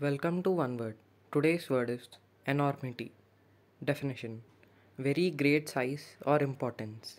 Welcome to One Word. Today's word is enormity. Definition Very great size or importance.